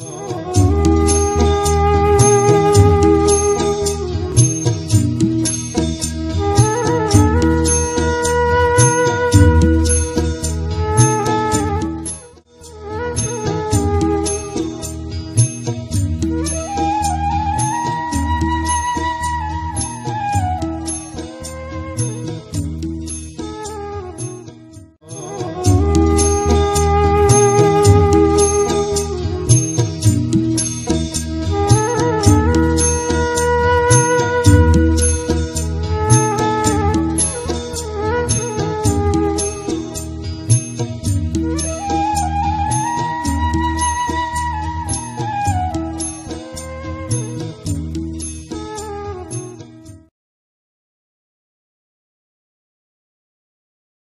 Oh.